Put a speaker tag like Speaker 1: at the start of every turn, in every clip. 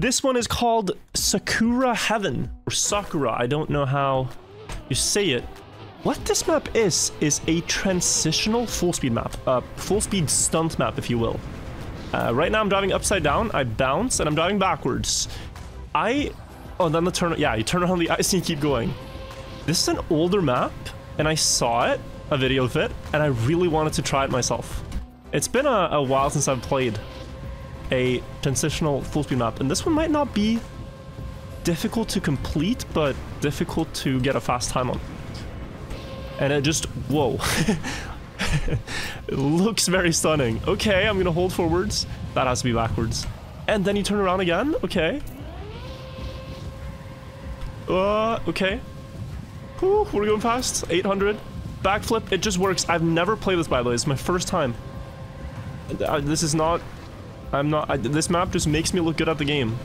Speaker 1: This one is called Sakura Heaven, or Sakura, I don't know how you say it. What this map is, is a transitional full speed map, a full speed stunt map, if you will. Uh, right now I'm driving upside down, I bounce, and I'm driving backwards. I, oh, then the turn, yeah, you turn around the ice and you keep going. This is an older map, and I saw it, a video of it, and I really wanted to try it myself. It's been a, a while since I've played a transitional full speed map, and this one might not be difficult to complete, but difficult to get a fast time on. And it just, whoa. it looks very stunning. Okay, I'm gonna hold forwards. That has to be backwards. And then you turn around again, okay. Uh, okay. Whew, we're going fast. 800. Backflip, it just works. I've never played this, by the way. It's my first time. Uh, this is not... I'm not... I, this map just makes me look good at the game.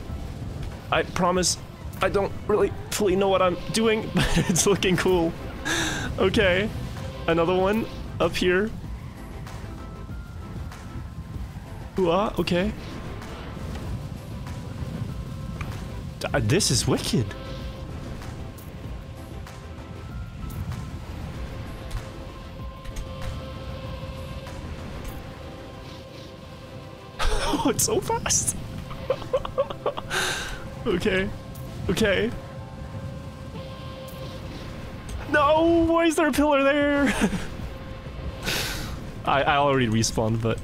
Speaker 1: I promise I don't really fully know what I'm doing, but it's looking cool. Okay. Another one up here. Ooh, okay. This is wicked. It's so fast. okay. Okay. No! Why is there a pillar there? I, I already respawned, but...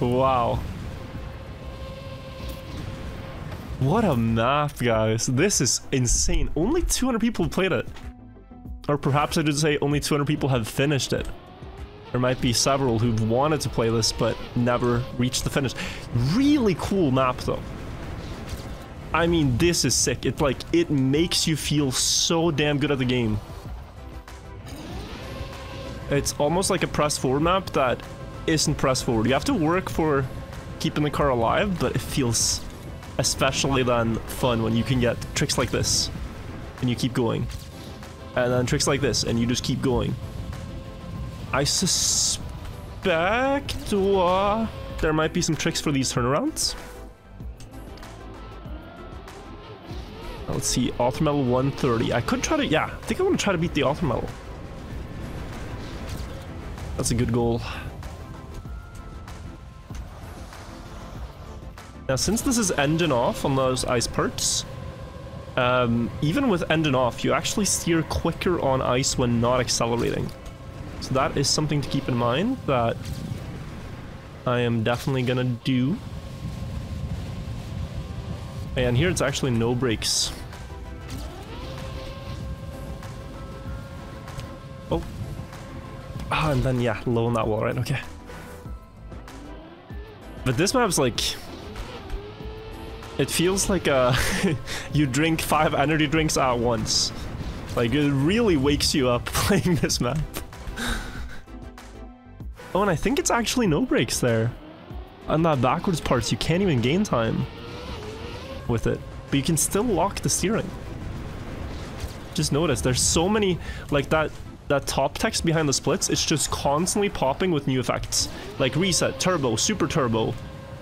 Speaker 1: Wow. What a map, guys. This is insane. Only 200 people played it. Or perhaps I should say only 200 people have finished it. There might be several who've wanted to play this, but never reached the finish. Really cool map, though. I mean, this is sick. It like, it makes you feel so damn good at the game. It's almost like a press forward map that isn't press forward. You have to work for keeping the car alive, but it feels especially then fun when you can get tricks like this and you keep going. And then tricks like this and you just keep going. I suspect uh, there might be some tricks for these turnarounds. Let's see, Ultra Medal 130. I could try to, yeah, I think I want to try to beat the Ultra Medal. That's a good goal. Now, since this is ending off on those ice parts, um, even with ending off, you actually steer quicker on ice when not accelerating. So that is something to keep in mind that I am definitely gonna do. And here it's actually no brakes. Oh. Ah, and then, yeah, low on that wall, right? Okay. But this map's like... It feels like uh, you drink five energy drinks at once. Like, it really wakes you up playing this map. Oh, and I think it's actually no brakes there. On that backwards parts, you can't even gain time with it. But you can still lock the steering. Just notice, there's so many, like that that top text behind the splits, it's just constantly popping with new effects. Like reset, turbo, super turbo,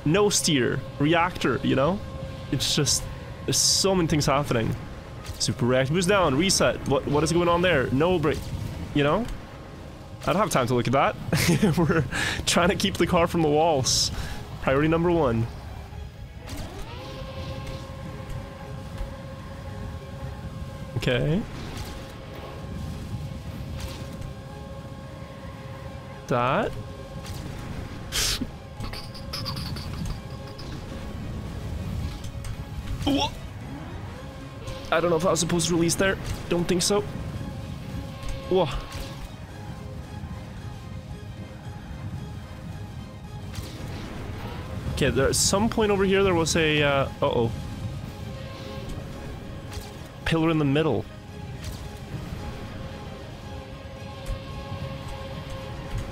Speaker 1: no steer, reactor, you know? It's just, there's so many things happening. Super react, boost down, reset, what what is going on there? No brake, you know? I don't have time to look at that. We're trying to keep the car from the walls. Priority number one. Okay. That. I don't know if I was supposed to release there. Don't think so. Whoa. Okay, there, at some point over here there was a, uh, uh-oh. Pillar in the middle.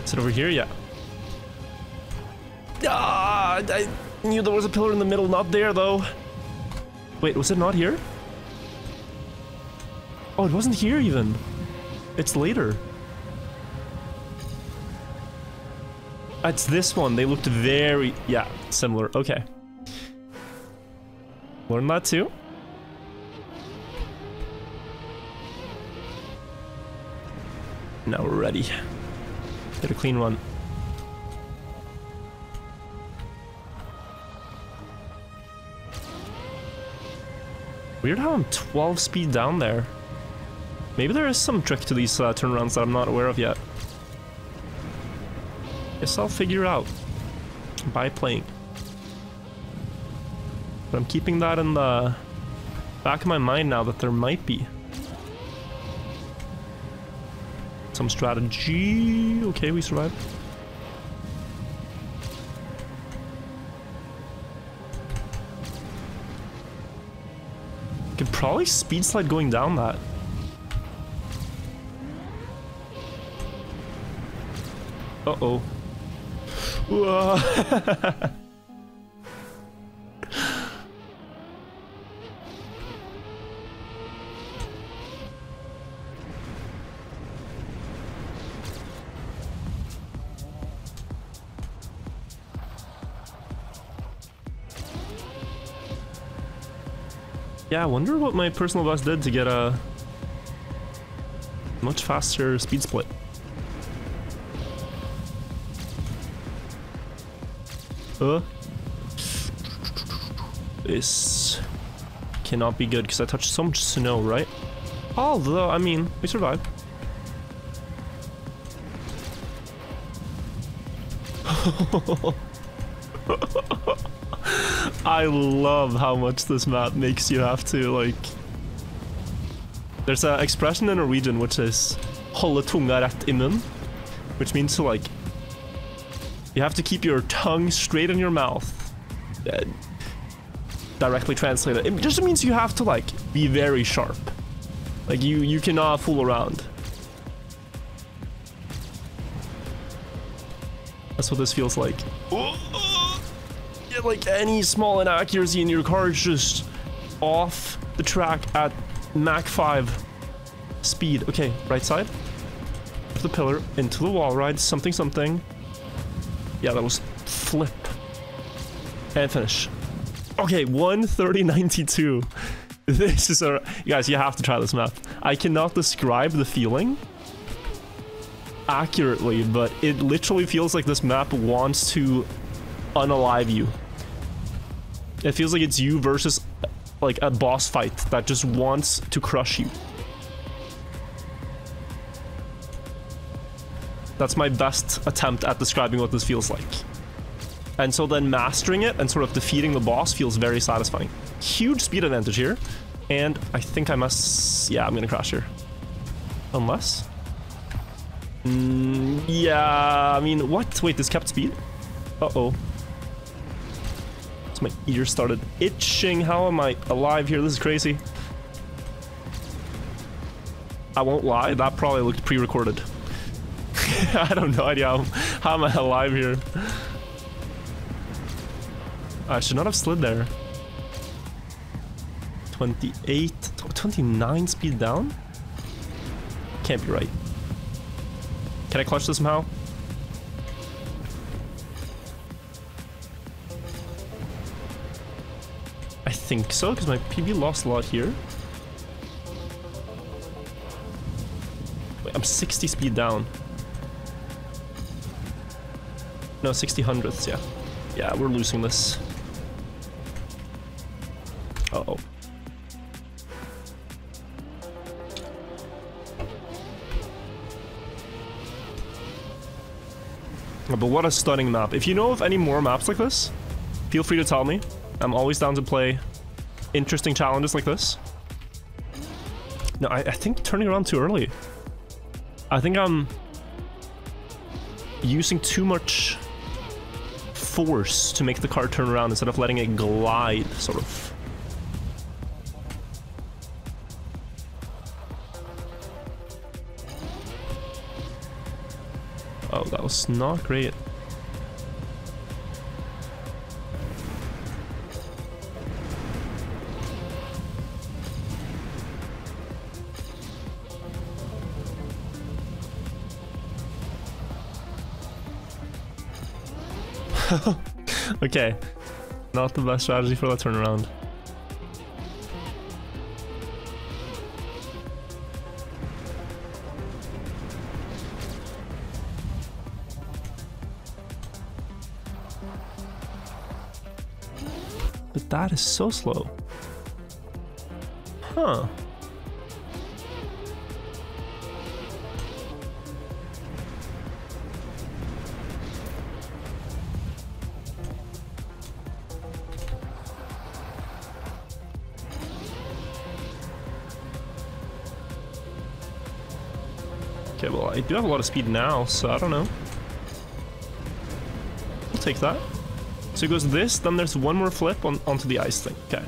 Speaker 1: Is it over here? Yeah. Ah, I knew there was a pillar in the middle, not there though. Wait, was it not here? Oh, it wasn't here even. It's later. It's this one. They looked very, yeah, similar. Okay. Learn that too. Now we're ready. Get a clean run. Weird how I'm 12 speed down there. Maybe there is some trick to these uh, turnarounds that I'm not aware of yet. I'll figure out by playing. But I'm keeping that in the back of my mind now that there might be some strategy. Okay, we survived. Could probably speed slide going down that. Uh-oh. Yeah, I wonder what my personal best did to get a much faster speed split. Uh. This cannot be good because I touched so much snow, right? Although, I mean, we survived. I love how much this map makes you have to, like... There's an expression in Norwegian which is Holde tunga rett i munnen. Which means to, like... You have to keep your tongue straight in your mouth. Uh, directly translated. It just means you have to, like, be very sharp. Like, you, you cannot fool around. That's what this feels like like any small inaccuracy in your car is just off the track at Mach 5 speed. Okay, right side. Of the pillar, into the wall ride, something something. Yeah, that was flip. And finish. Okay, 130.92. This is a... Guys, you have to try this map. I cannot describe the feeling accurately, but it literally feels like this map wants to unalive you. It feels like it's you versus like a boss fight that just wants to crush you. That's my best attempt at describing what this feels like. And so then mastering it and sort of defeating the boss feels very satisfying. Huge speed advantage here. And I think I must... Yeah, I'm gonna crash here. Unless... Mm, yeah, I mean, what? Wait, this kept speed? Uh-oh. So my ears started itching. How am I alive here? This is crazy. I won't lie, that probably looked pre-recorded. I don't know idea how, how am I alive here. I should not have slid there. 28, 29 speed down? Can't be right. Can I clutch this somehow? I think so, because my PB lost a lot here. Wait, I'm 60 speed down. No, 60 hundredths, yeah. Yeah, we're losing this. Uh oh But what a stunning map. If you know of any more maps like this, feel free to tell me. I'm always down to play interesting challenges like this. No, I, I think turning around too early. I think I'm using too much force to make the car turn around instead of letting it glide, sort of. Oh, that was not great. Okay. Not the best strategy for the turnaround. But that is so slow. Huh. Do have a lot of speed now, so I don't know. We'll take that. So it goes this, then there's one more flip on, onto the ice thing. Okay.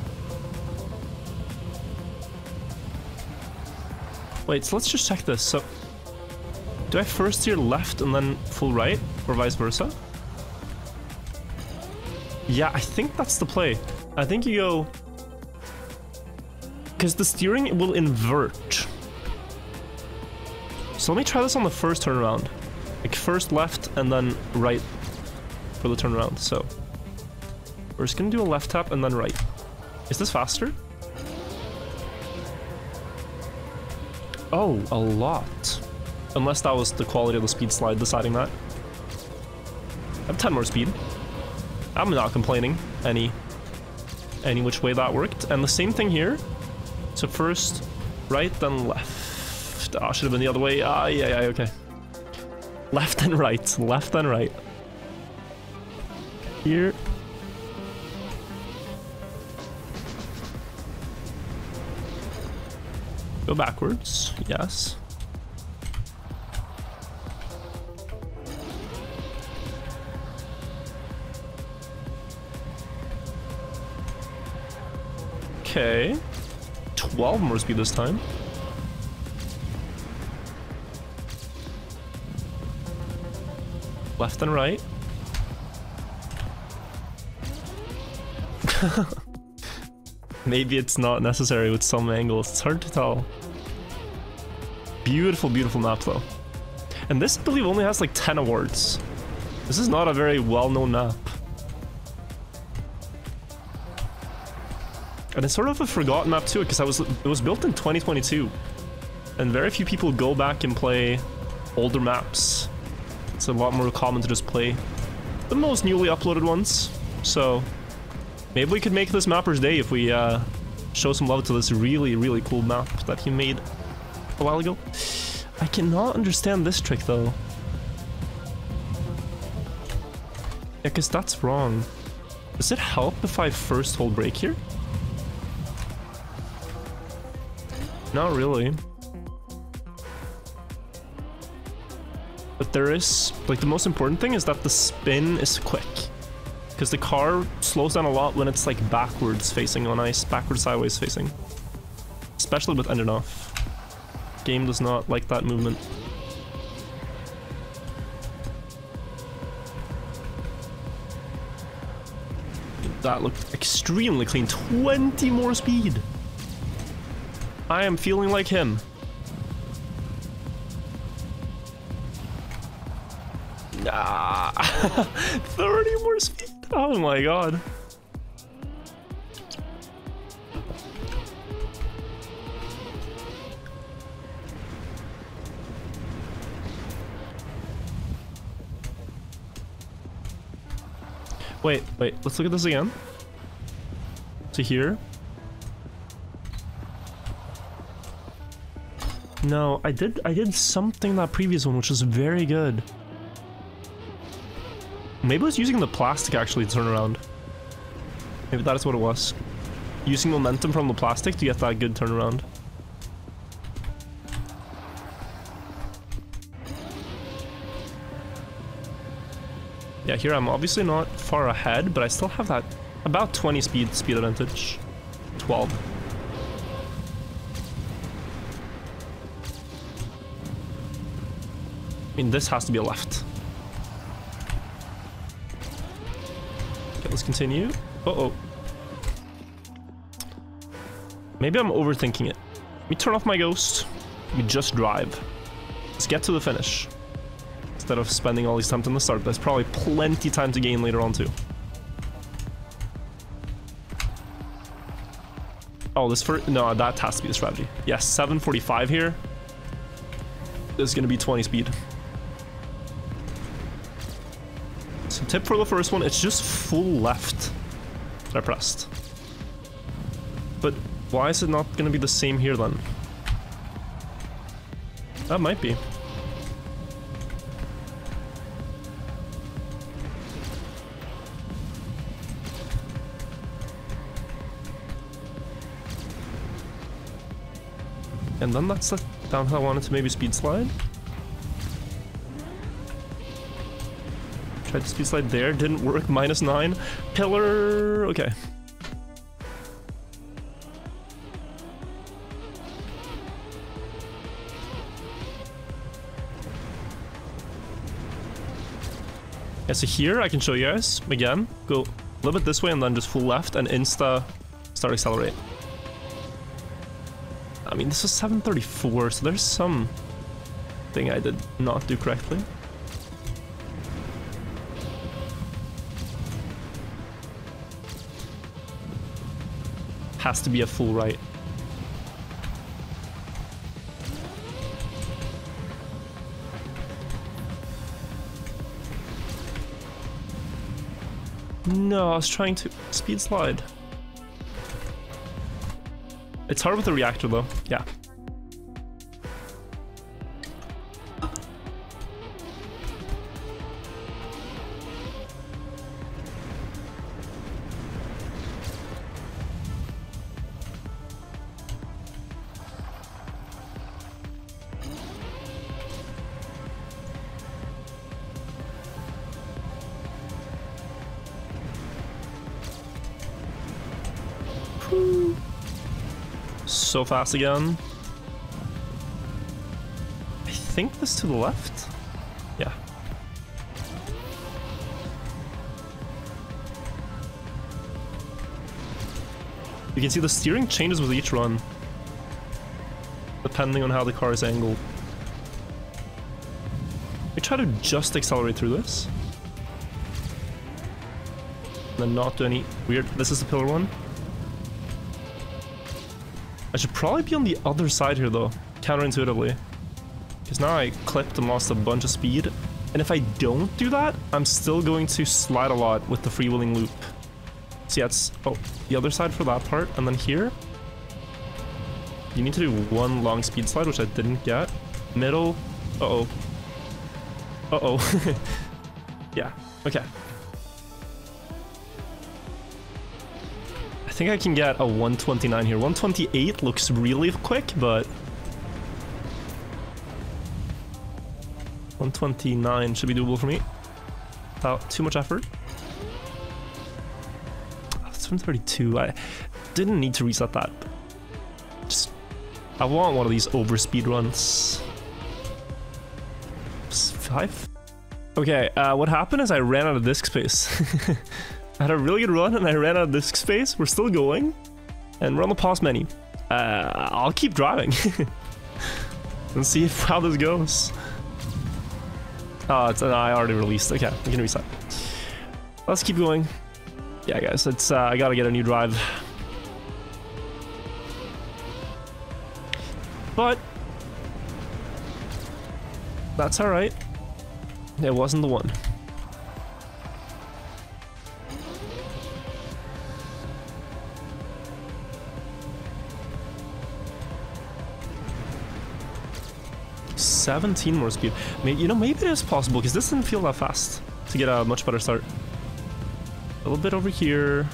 Speaker 1: Wait, so let's just check this. So, do I first steer left and then full right, or vice versa? Yeah, I think that's the play. I think you go... Because the steering will invert. So let me try this on the first turnaround. Like first left and then right for the turnaround. So we're just gonna do a left tap and then right. Is this faster? Oh, a lot. Unless that was the quality of the speed slide deciding that. I have 10 more speed. I'm not complaining any any which way that worked. And the same thing here. So first right, then left. Ah, oh, should have been the other way. Ah, yeah, yeah, okay. Left and right, left and right. Here. Go backwards, yes. Okay. 12 more speed this time. Left and right. Maybe it's not necessary with some angles. It's hard to tell. Beautiful, beautiful map though. And this, I believe, only has like 10 awards. This is not a very well-known map. And it's sort of a forgotten map too, because it was built in 2022. And very few people go back and play older maps. A lot more common to just play the most newly uploaded ones. So maybe we could make this mapper's day if we uh, show some love to this really, really cool map that he made a while ago. I cannot understand this trick though. Yeah, because that's wrong. Does it help if I first hold brake here? Not really. There is, like the most important thing is that the spin is quick. Because the car slows down a lot when it's like backwards facing on ice, backwards sideways facing. Especially with ended off. Game does not like that movement. That looked extremely clean. 20 more speed! I am feeling like him. Ah, 30 more speed. Oh my god. Wait, wait, let's look at this again. To here. No, I did I did something that previous one which was very good. Maybe I was using the plastic actually to turn around. Maybe that is what it was. Using momentum from the plastic to get that good turnaround. Yeah, here I'm obviously not far ahead, but I still have that about 20 speed speed advantage. 12. I mean, this has to be a left. Let's continue. Uh-oh. Maybe I'm overthinking it. Let me turn off my ghost. Let me just drive. Let's get to the finish instead of spending all these time on the start. There's probably plenty time to gain later on too. Oh, this for no, that has to be the strategy. Yes, 745 here. This is gonna be 20 speed. Tip for the first one, it's just full left that I pressed. But why is it not gonna be the same here then? That might be. And then that's the downhill I wanted to maybe speed slide. Speed slide there, didn't work, minus nine. Pillar, okay. Yeah, so here I can show you guys, again, go a little bit this way and then just full left and insta start accelerate. I mean, this was 734, so there's some thing I did not do correctly. Has to be a full right. No, I was trying to speed slide. It's hard with the reactor though, yeah. So fast again. I think this to the left? Yeah. You can see the steering changes with each run. Depending on how the car is angled. I try to just accelerate through this. And then not do any weird... This is the pillar one. I should probably be on the other side here though, counterintuitively. Because now I clipped and lost a bunch of speed. And if I don't do that, I'm still going to slide a lot with the freewheeling loop. So yeah, it's oh, the other side for that part, and then here, you need to do one long speed slide, which I didn't get. Middle, uh-oh. Uh-oh. yeah, okay. Think I can get a 129 here. 128 looks really quick, but... 129 should be doable for me. Without too much effort. That's 132. I didn't need to reset that. Just... I want one of these overspeed runs. Five? Okay, uh, what happened is I ran out of disk space. I had a really good run and I ran out of disk space. We're still going. And we're on the pause menu. Uh, I'll keep driving. and see if, how this goes. Oh, it's, uh, I already released. Okay, I can reset. Let's keep going. Yeah, guys, it's uh, I gotta get a new drive. But that's all right. It wasn't the one. 17 more speed. Maybe, you know, maybe it is possible, because this didn't feel that fast to get a much better start. A little bit over here.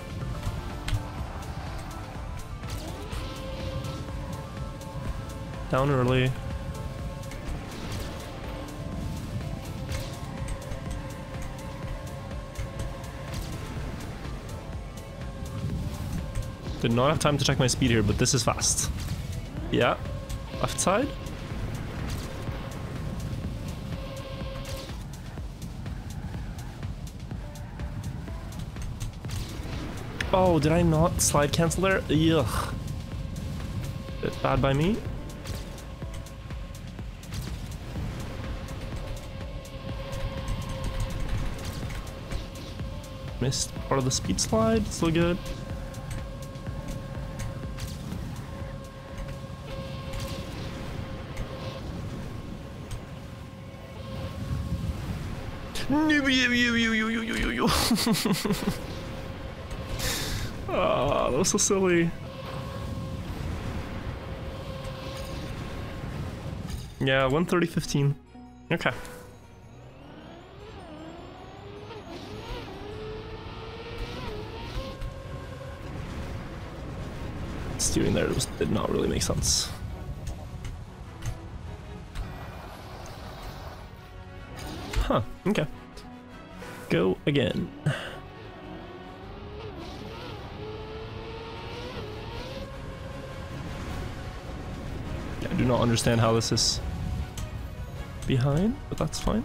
Speaker 1: Down early. Did not have time to check my speed here, but this is fast. Yeah. Left side. Oh, did I not slide cancel there? Ugh. Bit bad by me. Missed part of the speed slide, still good. Oh, that was so silly. Yeah, 130.15. Okay. Steering there was, did not really make sense. Huh, okay. Go again. Do not understand how this is behind, but that's fine.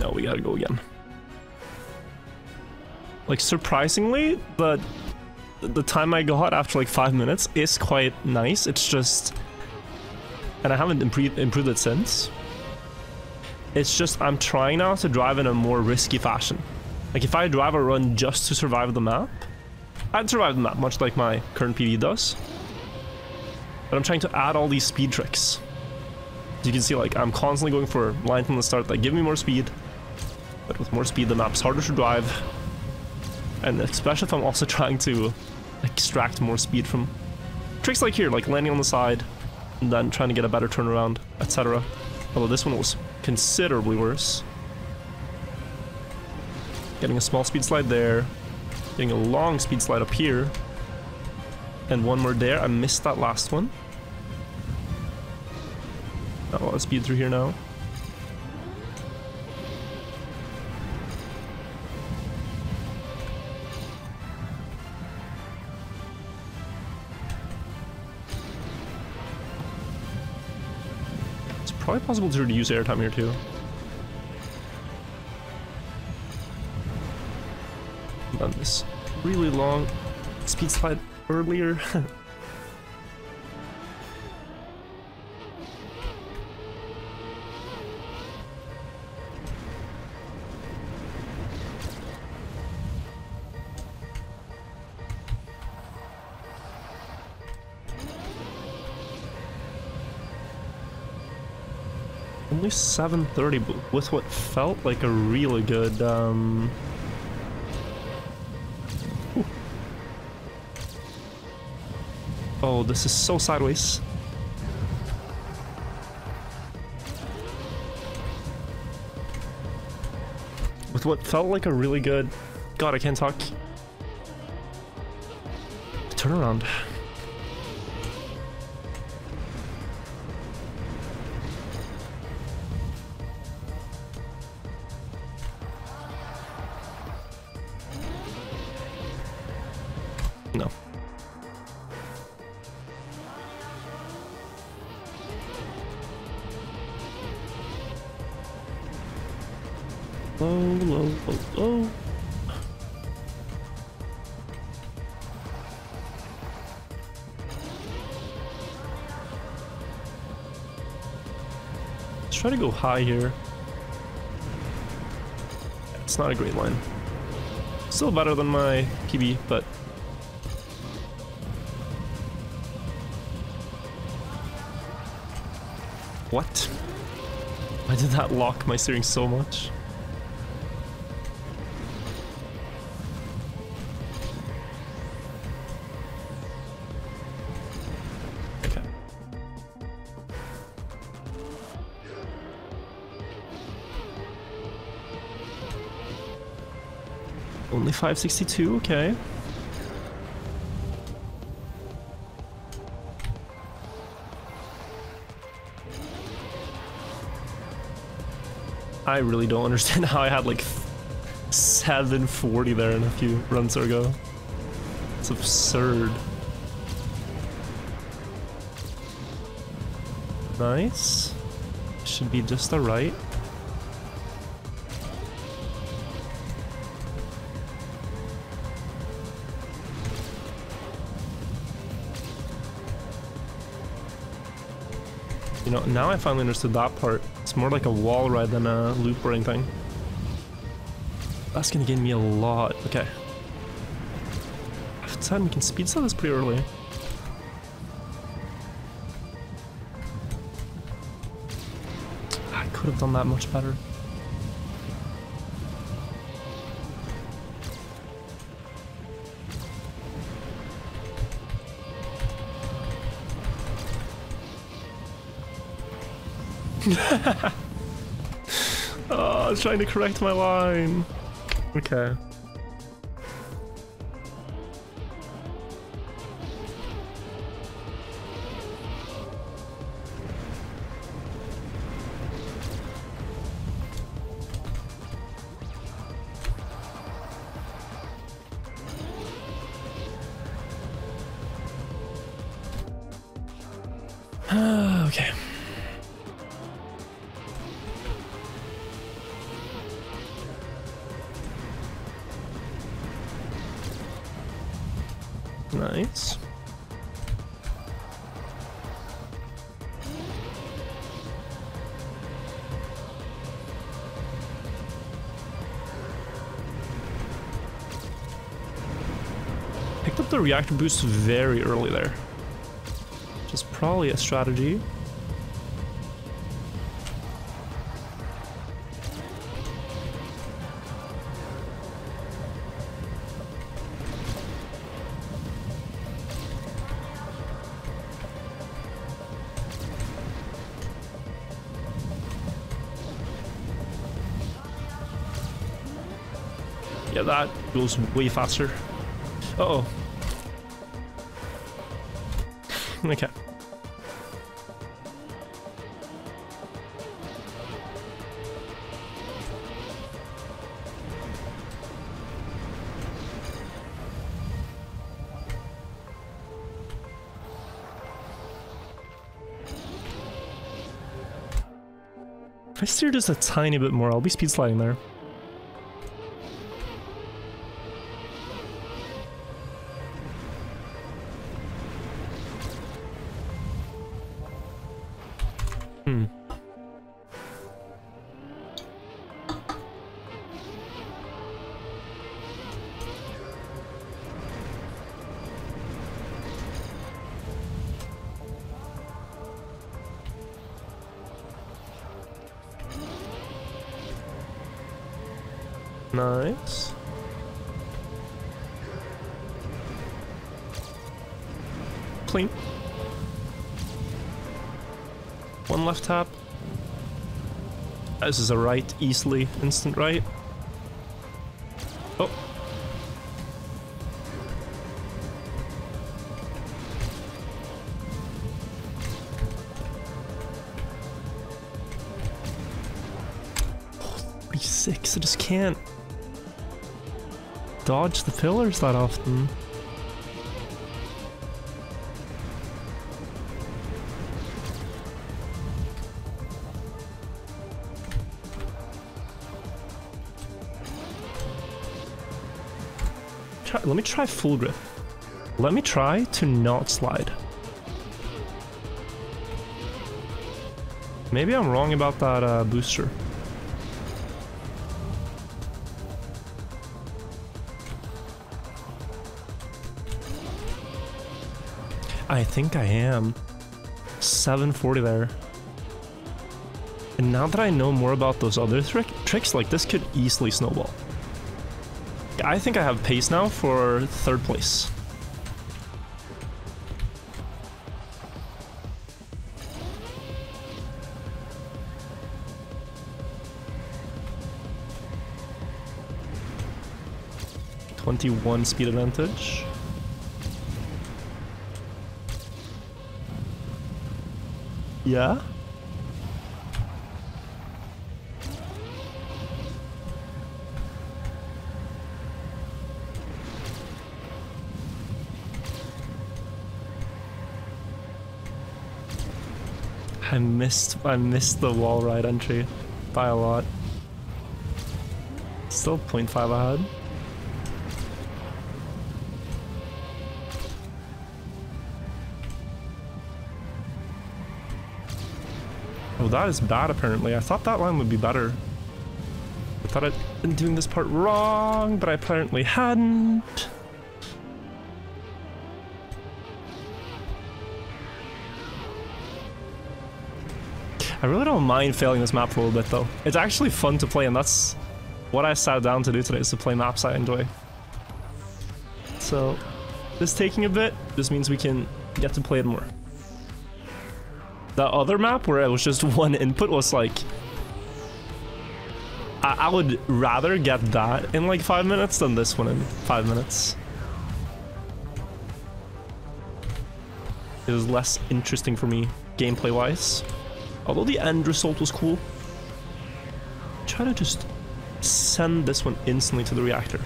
Speaker 1: No, we gotta go again. Like, surprisingly, but the time I got after like five minutes is quite nice. It's just... And I haven't improved, improved it since. It's just I'm trying now to drive in a more risky fashion. Like, if I drive a run just to survive the map, I'd survive the map, much like my current PB does. But I'm trying to add all these speed tricks. As you can see, like, I'm constantly going for lines from the start that give me more speed. But with more speed, the map's harder to drive. And especially if I'm also trying to extract more speed from tricks like here, like landing on the side, and then trying to get a better turnaround, etc. Although this one was considerably worse. Getting a small speed slide there, getting a long speed slide up here, and one more there. I missed that last one. Got a lot of speed through here now. It's probably possible to reduce airtime here too. Done this really long speed slide earlier. Only 730 with what felt like a really good um, this is so sideways. With what felt like a really good... God, I can't talk. Turn around. Try to go high here. It's not a great line. Still better than my PB, but... What? Why did that lock my steering so much? 562, okay. I really don't understand how I had like 740 there in a few runs ago. It's absurd. Nice. Should be just alright. You know, now I finally understood that part. It's more like a wall ride than a loop or anything. That's gonna gain me a lot. Okay. I've decided we can speed sell this pretty early. I could have done that much better. Oh, I was trying to correct my line. Okay. okay. Nice. Picked up the reactor boost very early there. Which is probably a strategy. Goes way faster. Uh oh. Okay. If I steer just a tiny bit more, I'll be speed sliding there. This is a right, easily, instant right. Oh. I just can't dodge the pillars that often. Let me try full grip. Let me try to not slide. Maybe I'm wrong about that uh, booster. I think I am. 740 there. And now that I know more about those other trick tricks, like this could easily snowball. I think I have pace now for third place. Twenty-one speed advantage. Yeah? I missed I missed the wall ride entry by a lot. Still 0.5 ahead. Oh, that is bad apparently. I thought that line would be better. I thought I'd been doing this part wrong, but I apparently hadn't. I really don't mind failing this map a little bit though. It's actually fun to play and that's what I sat down to do today is to play maps I enjoy. So this taking a bit just means we can get to play it more. The other map where it was just one input was like... I, I would rather get that in like five minutes than this one in five minutes. It was less interesting for me, gameplay-wise. Although the end result was cool. Try to just send this one instantly to the reactor.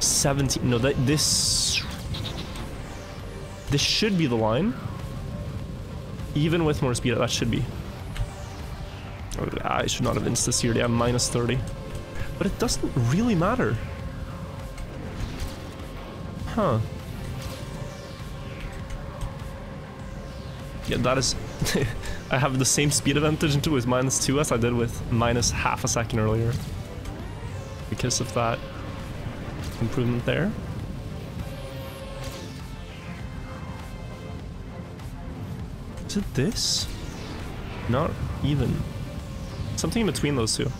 Speaker 1: 17. No, that this. This should be the line. Even with more speed, that should be. I should not have insta seared. Yeah, minus 30. But it doesn't really matter. Huh. Yeah, that is... I have the same speed advantage with minus 2 as I did with minus half a second earlier. Because of that improvement there. Is it this? Not even. Something in between those two.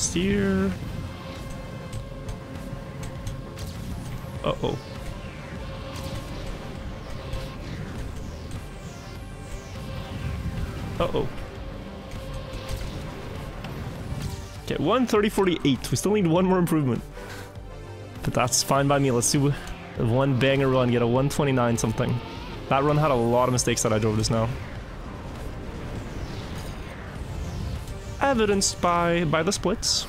Speaker 1: Steer. Uh-oh. Uh-oh. Okay, 130.48. We still need one more improvement. But that's fine by me. Let's do one banger run, get a 129 something. That run had a lot of mistakes that I drove this now. Evidenced by, by the splits.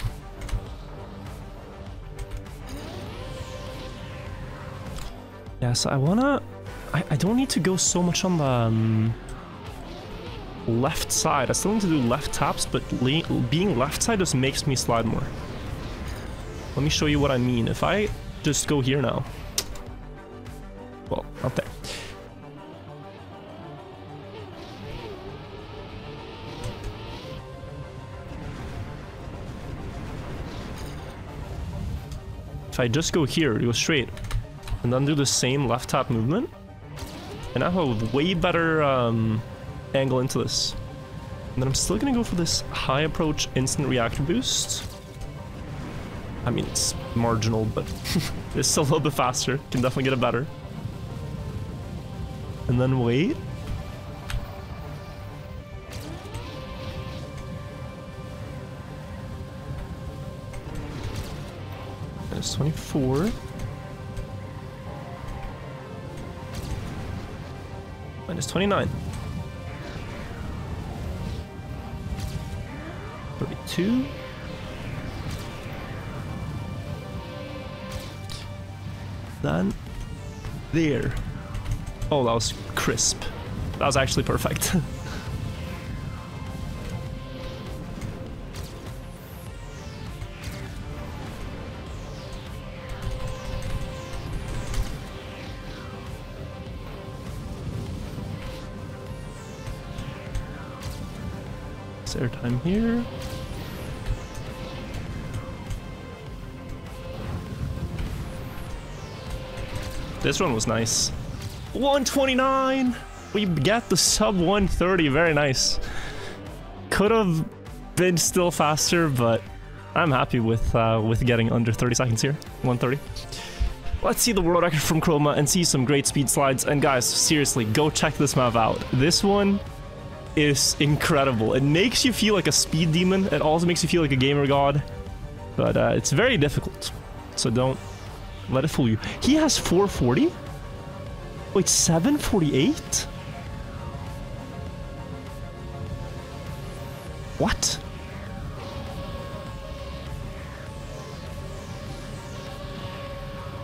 Speaker 1: Yeah, so I wanna... I, I don't need to go so much on the... Um, left side. I still need to do left taps, but being left side just makes me slide more. Let me show you what I mean. If I just go here now. If I just go here, go straight, and then do the same left tap movement, and I have a way better um, angle into this. And then I'm still gonna go for this high approach instant reactor boost. I mean, it's marginal, but it's a little bit faster. Can definitely get it better. And then wait. Minus 24. Minus 29. 32. Then there. Oh, that was crisp. That was actually perfect. Is there time here? This one was nice. 129! We get the sub 130, very nice. Could have been still faster, but I'm happy with uh, with getting under 30 seconds here. 130. Let's see the world record from Chroma and see some great speed slides. And guys, seriously, go check this map out. This one is incredible. It makes you feel like a speed demon. It also makes you feel like a gamer god. But uh, it's very difficult. So don't let it fool you. He has 440? Wait, 748? What?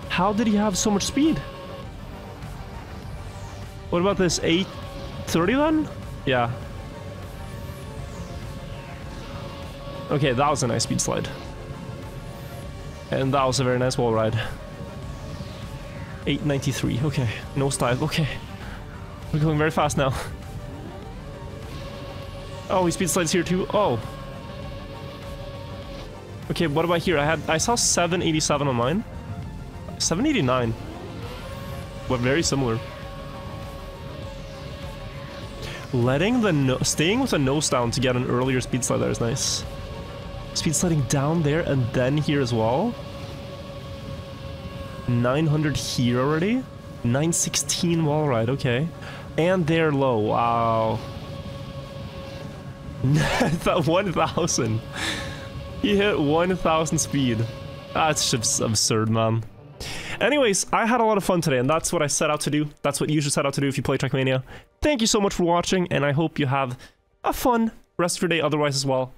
Speaker 1: How did he have so much speed? What about this 830 then? Yeah. Okay, that was a nice speed slide. And that was a very nice wall ride. 893, okay. No style, okay. We're going very fast now. Oh, he speed slides here too. Oh. Okay, what about here? I had I saw 787 on mine. 789. But very similar. Letting the no staying with a nose down to get an earlier speed slide there is nice. Speed sliding down there and then here as well. 900 here already. 916 wall ride, okay. And they're low, wow. that 1000. He hit 1000 speed. That's just absurd, man. Anyways, I had a lot of fun today, and that's what I set out to do. That's what you should set out to do if you play Trackmania. Thank you so much for watching, and I hope you have a fun rest of your day otherwise as well.